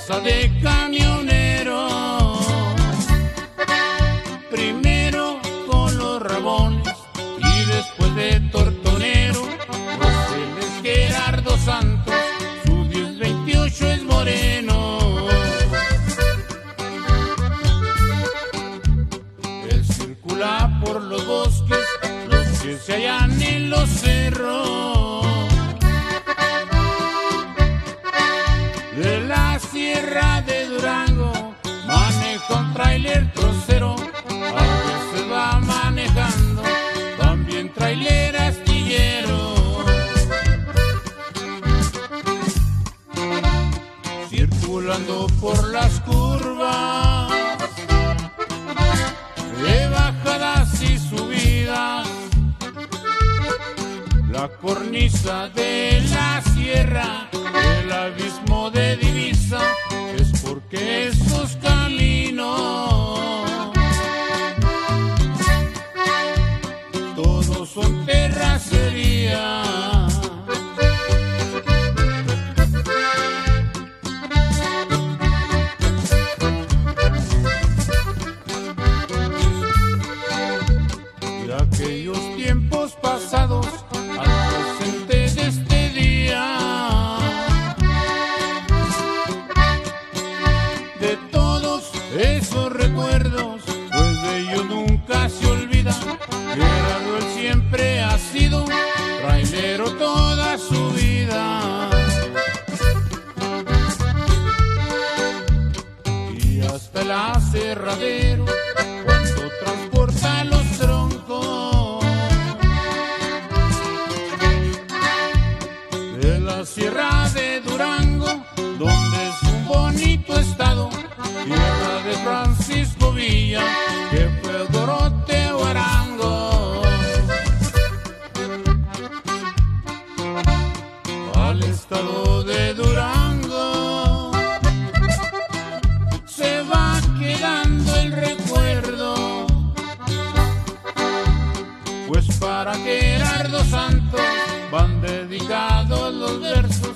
fuerza de camionero. Primero con los rabones y después de tortonero. José es Gerardo Santos, su 1028 es moreno. Él circula por los bosques, los que se hallan en los Por las curvas, de bajadas y subidas, la cornisa de la sierra, el abismo de divisa, es porque esos Hasta pela cerradero cuando transporta los troncos de la sierra de Durango, donde es un bonito estado, tierra de Francisco Villa, que fue Doroteo Arango. Al estado pues para Gerardo Santos van dedicados los versos